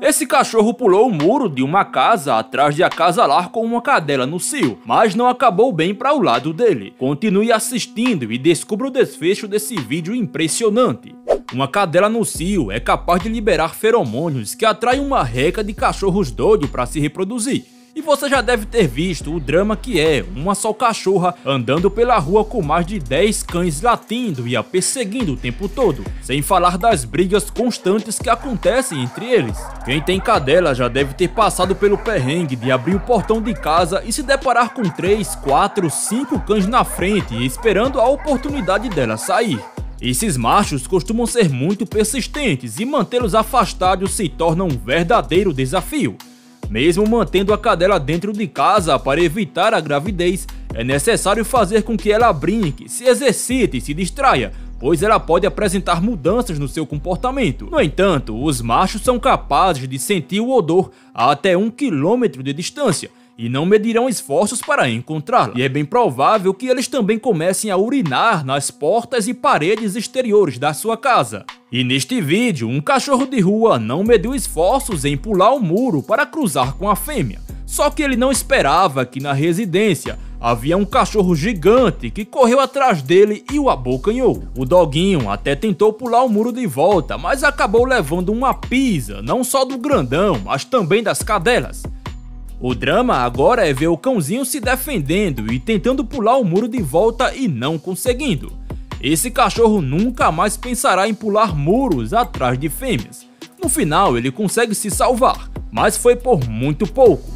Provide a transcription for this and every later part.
Esse cachorro pulou o muro de uma casa atrás de acasalar com uma cadela no cio, mas não acabou bem para o lado dele. Continue assistindo e descubra o desfecho desse vídeo impressionante. Uma cadela no cio é capaz de liberar feromônios que atraem uma reca de cachorros doidos para se reproduzir. E você já deve ter visto o drama que é uma só cachorra andando pela rua com mais de 10 cães latindo e a perseguindo o tempo todo, sem falar das brigas constantes que acontecem entre eles. Quem tem cadela já deve ter passado pelo perrengue de abrir o portão de casa e se deparar com 3, 4, 5 cães na frente esperando a oportunidade dela sair. Esses machos costumam ser muito persistentes e mantê-los afastados se torna um verdadeiro desafio. Mesmo mantendo a cadela dentro de casa para evitar a gravidez, é necessário fazer com que ela brinque, se exercite e se distraia, pois ela pode apresentar mudanças no seu comportamento. No entanto, os machos são capazes de sentir o odor a até um quilômetro de distância, e não medirão esforços para encontrá-la. E é bem provável que eles também comecem a urinar nas portas e paredes exteriores da sua casa. E neste vídeo, um cachorro de rua não mediu esforços em pular o muro para cruzar com a fêmea. Só que ele não esperava que na residência havia um cachorro gigante que correu atrás dele e o abocanhou. O doguinho até tentou pular o muro de volta, mas acabou levando uma pisa, não só do grandão, mas também das cadelas. O drama agora é ver o cãozinho se defendendo e tentando pular o muro de volta e não conseguindo. Esse cachorro nunca mais pensará em pular muros atrás de fêmeas. No final ele consegue se salvar, mas foi por muito pouco.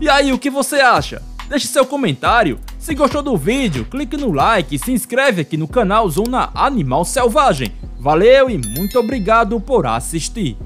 E aí, o que você acha? Deixe seu comentário. Se gostou do vídeo, clique no like e se inscreve aqui no canal Zona Animal Selvagem. Valeu e muito obrigado por assistir.